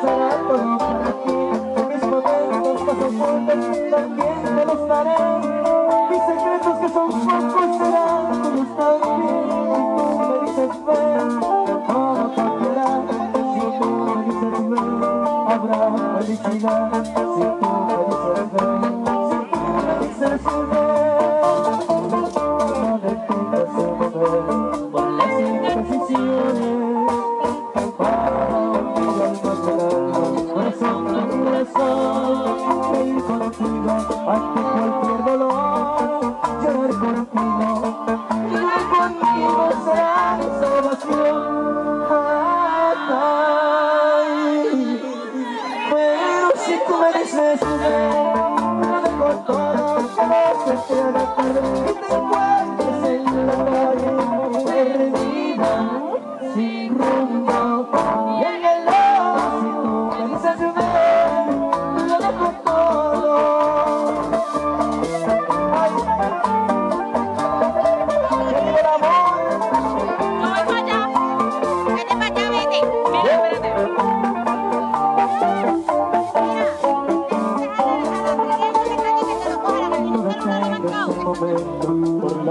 será todo para ti. Mis momentos más ocultos también te los daré. Mis secretos que son pocos serán tuyos también. Si tú me dices ven, todo cambiará. Si tú me dices ven, habrá felicidad. Si tú me dices ven, si tú me dices ven, no detengas el mover por las indecisiones. Si tú me dices ven, lo dejo todo, que no se te haga tarde y te encuentres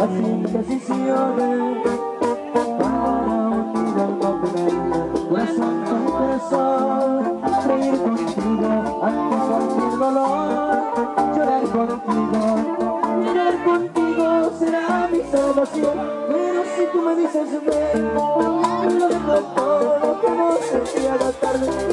las indecisiones. Para unir alma con alma, corazón con corazón, reír contigo ante cualquier dolor, llorar contigo, llorar contigo será mi salvación. Pero si tú me dices ven, lo dejo todo, que no se tarde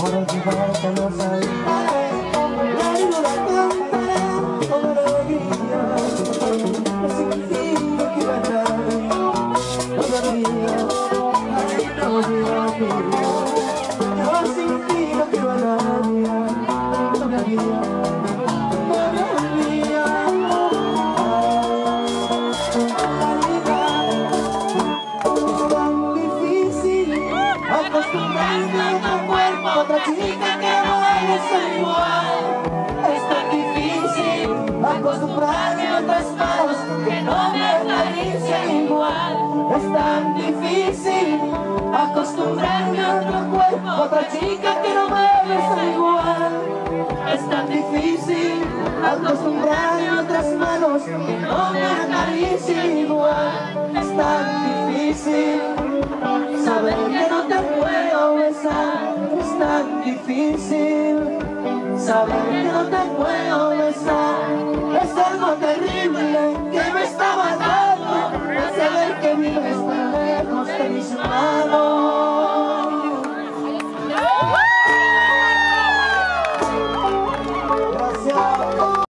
Por olvidarte no sabía, la cuerpo, otra chica que no es igual. Es tan difícil acostumbrarme a otras manos que no me acaricien igual. Es tan difícil acostumbrarme a otro cuerpo, otra chica que no me besa igual. Es tan difícil acostumbrarme a otras manos que no me acaricien igual. Es tan difícil Saber que no te puedo besar es tan difícil. Saber que no te puedo besar es algo terrible que me está matando.